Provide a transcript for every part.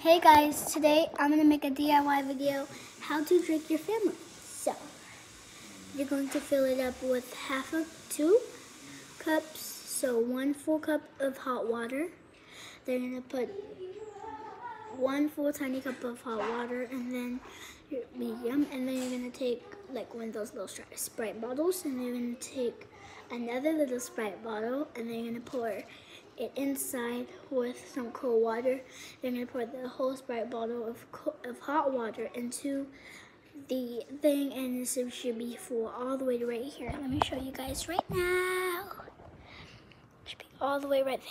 Hey guys, today I'm gonna make a DIY video how to drink your family. So, you're going to fill it up with half of two cups, so one full cup of hot water. Then you're gonna put one full tiny cup of hot water and then medium, and then you're gonna take like one of those little Sprite bottles, and then you're gonna take another little Sprite bottle, and then you're gonna pour it inside with some cold water. Then gonna pour the whole Sprite bottle of, of hot water into the thing and this should be full all the way to right here. Let me show you guys right now. Should be all the way right there.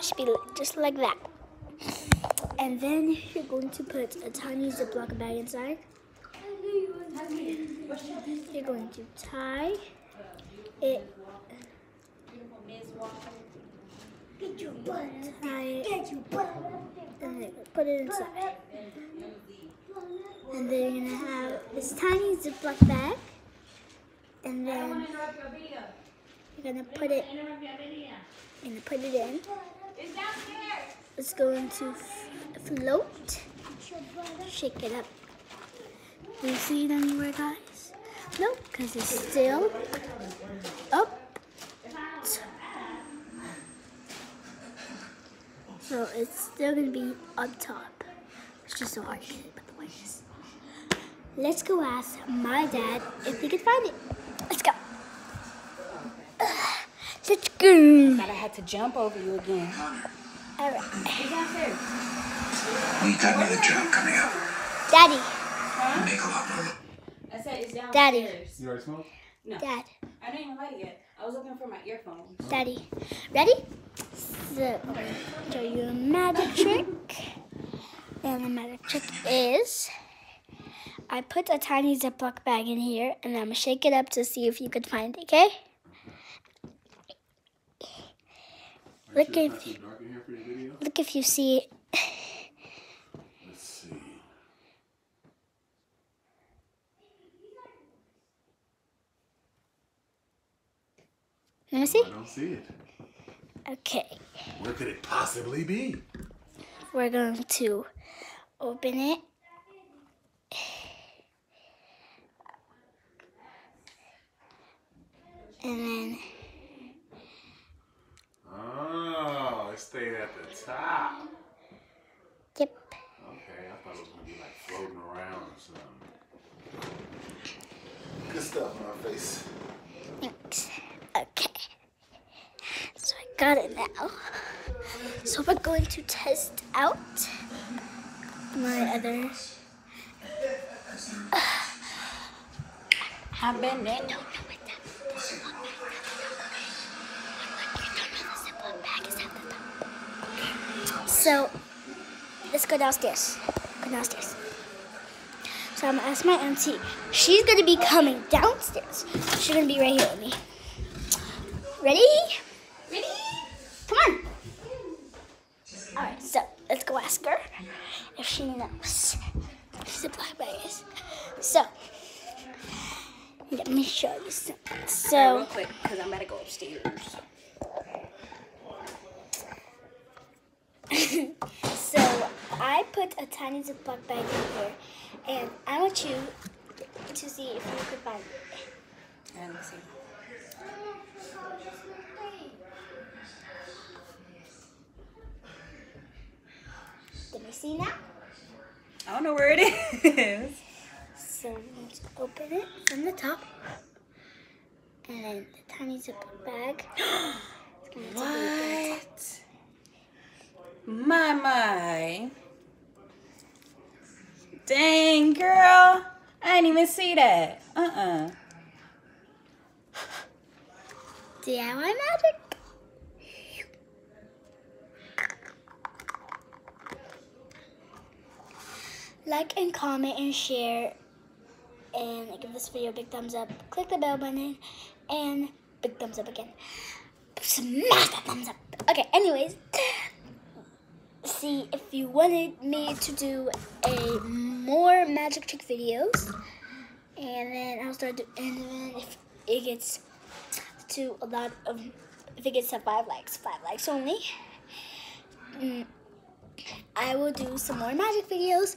Should be just like that. And then you're going to put a tiny Ziploc bag inside. You're going to tie it. Tie it. And then put it inside. And then you're gonna have this tiny Ziploc bag. And then you're gonna put it. You're gonna put it in. It's going to float. Shake it up. Do you see it anywhere, guys? No, because it's still up. So it's still going to be up top. It's just so hard to get it, but the way it is. Let's go ask my dad if he can find it. Let's go. let's go. But I had to jump over you again. All right. We got another job coming up. Daddy. Make a lot more. I said it's downstairs. Daddy. You already smoked? No. Dad. I didn't even light it yet. I was looking for my earphones. Daddy. Ready? So, show you a magic trick. And the magic trick is I put a tiny Ziploc bag in here and I'm going to shake it up to see if you could find it, okay? Look if, look if you see it. Let's see. Let me see. I don't see it. Okay. Where could it possibly be? We're going to open it. And then, Oh, it stayed at the top. yep. Okay, I thought it was gonna be like floating around or something. Good stuff on our face. Thanks. Okay. So I got it now. So we're going to test out my other. Uh, I've been there. So let's go downstairs. Go downstairs. So I'm gonna ask my auntie. She's gonna be coming downstairs. She's gonna be right here with me. Ready? Ready? Come on. All right. So let's go ask her if she knows. She's a black bag is. So let me show you something. Real So quick, because I'm about to go upstairs. so I put a tiny Ziploc bag in here, and I want you to see if you could find it. And let's see. Let me see now. I don't know where it is. So let's open it from the top. And then the tiny Ziploc bag. It's gonna be good. What? My, my. Dang, girl. I didn't even see that. Uh-uh. DIY magic. Like and comment and share and give this video a big thumbs up. Click the bell button and big thumbs up again. Smash that thumbs up. Okay, anyways. See if you wanted me to do a more magic trick videos. And then I'll start do, and then if it gets to a lot of, if it gets to five likes, five likes only, mm, I will do some more magic videos.